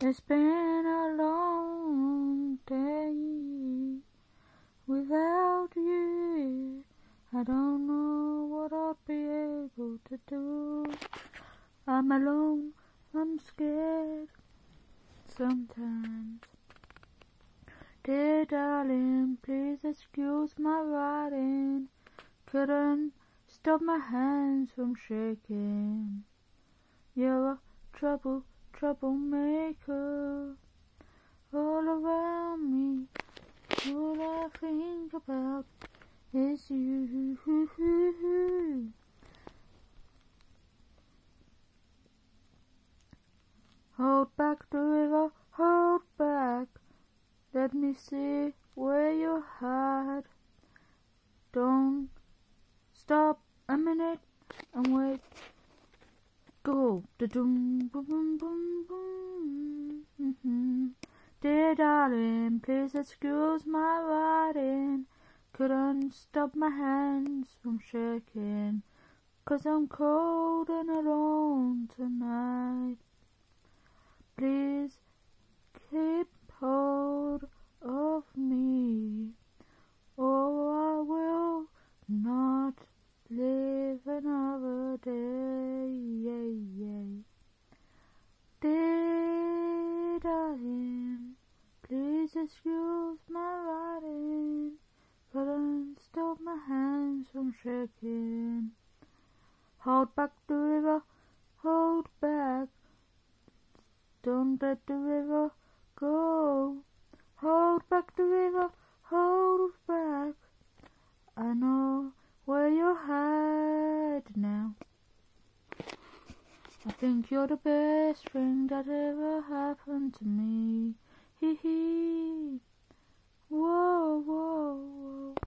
It's been a long day without you. I don't know what I'll be able to do. I'm alone, I'm scared sometimes. Dear darling, please excuse my writing. Couldn't stop my hands from shaking. You're a trouble, troublemaker. All around me, all I think about is you. Hold back the river, hold back. Let me see where you're hide. Don't stop a minute and wait. Go. Boom. Mm-hmm. Dear darling, please excuse my writing. Couldn't stop my hands from shaking. Cause I'm cold and alone tonight. Please keep hold of me, or I will not live another day. Darling, please excuse my writing, couldn't stop my hands from shaking. Hold back the river, hold back. Don't let the river go. Hold back the river, hold back. I know where you're headed now. I think you're the best thing that ever happened to me. Hee hee.